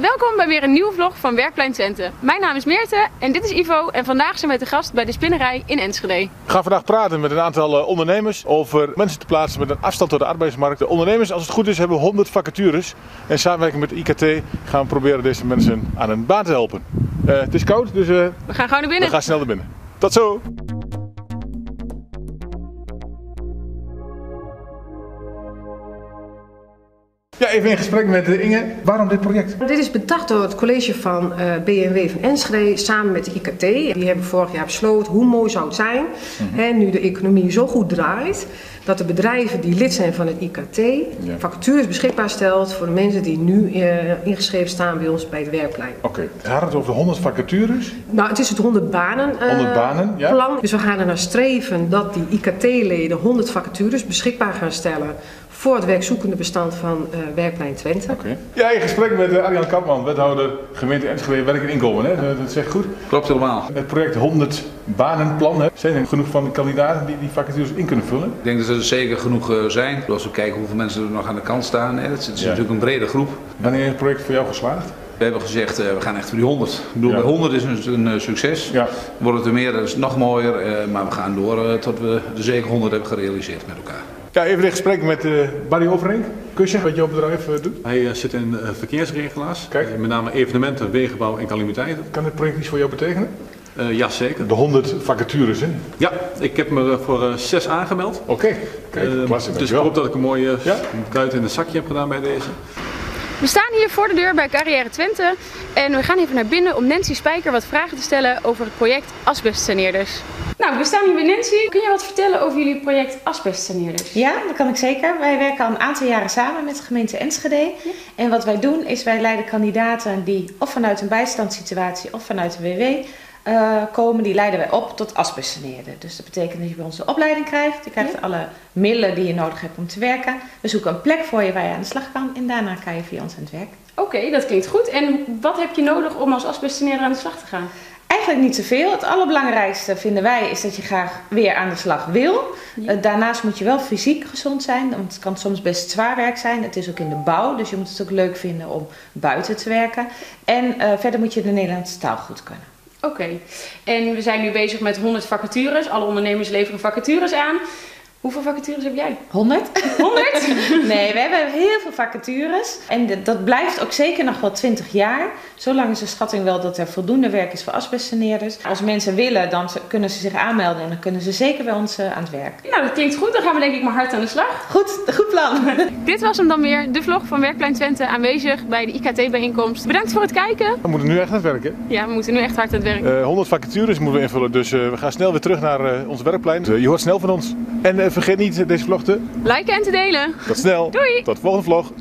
Welkom bij weer een nieuwe vlog van Werkplein Twente. Mijn naam is Meerte en dit is Ivo en vandaag zijn we te gast bij de Spinnerij in Enschede. We gaan vandaag praten met een aantal eh, ondernemers over mensen te plaatsen met een afstand tot de arbeidsmarkt. De ondernemers, als het goed is, hebben 100 vacatures. En in samenwerking met de IKT gaan we proberen deze mensen aan een baan te helpen. Eh, het is koud, dus eh, We gaan gewoon naar we binnen. gaan snel naar binnen. Tot zo! Ja, even in gesprek met eh, Inge. Waarom dit project? Dit is bedacht door het college van eh BNW van Enschede samen met de IKT. Die hebben vorig jaar besloten hoe mooi zou het zijn, hè, nu de economie zo goed draait, dat de bedrijven die lid zijn van het IKT Ja. vacatures beschikbaar stelt voor de mensen die nu eh, ingeschreven staan bij ons bij het werkplein. Oké, hadden het over de 100 vacatures. Nou, het is het 100 banen, 100 banen, ja. plan. Dus we gaan er naar streven dat die IKT-leden 100 vacatures beschikbaar gaan stellen voor het werkzoekende bestand van eh, Werkplein Twente. Oké. Ja, in gesprek met eh, Arjan Kapman, wethouder gemeente Enschede Werk en Inkomen. Hè? Dat, dat zegt goed. Klopt helemaal. Het project 100 banenplan. Hè? Zijn er genoeg van de kandidaten die die vacatures in kunnen vullen? Ik denk dat er zeker genoeg eh, zijn. Als we kijken hoeveel mensen er nog aan de kant staan. Hè. Het is het is Ja. natuurlijk een brede groep. Wanneer is het project voor jou geslaagd? We hebben gezegd, eh, we gaan echt voor die 100. Ik bedoel, Ja. bij 100 is een, een succes. Ja. Wordt het er meer, dat is het nog mooier. eh, maar we gaan door tot we de zeker 100 hebben gerealiseerd met elkaar. Ja, even in gesprek met eh Barry Overink. Kusje, wat jouw bedrijf eh, doet. Hij eh, zit in eh, verkeersregelaars, Kijk. Met name evenementen, wegenbouw en calamiteiten. Kan dit project iets voor jou betekenen? Ja, zeker. De 100 vacatures, hè? Ja, ik heb me voor zes aangemeld. Oké, kijk, klasse, dus ik hoop dat ik een mooie Ja. in een zakje heb gedaan bij deze. We staan hier voor de deur bij Carrière Twente en we gaan even naar binnen om Nancy Spijker wat vragen te stellen over het project Asbestsaneerders. Nou, we staan hier bij Nancy. Kun je wat vertellen over jullie project Asbestsaneerders? Ja, dat kan ik zeker. Wij werken al een aantal jaren samen met de gemeente Enschede. En wat wij doen is wij leiden kandidaten die of vanuit een bijstandssituatie of vanuit de WW eh, komen, die leiden wij op tot asbestsaneerder. Dus dat betekent dat je bij ons de opleiding krijgt. Je krijgt alle middelen die je nodig hebt om te werken. We zoeken een plek voor je waar je aan de slag kan en daarna kan je via ons aan het werk. Oké, dat klinkt goed. En wat heb je nodig om als asbestsaneerder aan de slag te gaan? Eigenlijk niet zoveel. Het allerbelangrijkste vinden wij is dat je graag weer aan de slag wil. Ja. Eh, daarnaast moet je wel fysiek gezond zijn, want het kan soms best zwaar werk zijn. Het is ook in de bouw, dus je moet het ook leuk vinden om buiten te werken. En eh, verder moet je de Nederlandse taal goed kunnen. Oké, en we zijn nu bezig met 100 vacatures. Alle ondernemers leveren vacatures aan. Hoeveel vacatures heb jij? 100? 100? Nee, we hebben heel veel vacatures. En de- dat blijft ook zeker nog wel 20 jaar. Zolang is de schatting wel dat er voldoende werk is voor asbestsaneerders. Als mensen willen, dan kunnen ze zich aanmelden en dan kunnen ze zeker bij ons eh, aan het werk. nou, dat klinkt goed. Dan gaan we denk ik maar hard aan de slag. Goed, goed plan. Dit was hem dan weer, de vlog van Werkplein Twente aanwezig bij de IKT-bijeenkomst. Bedankt voor het kijken. We moeten nu echt aan het werken. Ja, we moeten nu echt hard aan het werk. Eh 100 vacatures moeten we invullen, dus eh, we gaan snel weer terug naar eh, ons werkplein. Dus, eh, je hoort snel van ons. En eh, vergeet niet eh, deze vlog te... Liken en te delen. Tot snel. Doei. Tot de volgende vlog.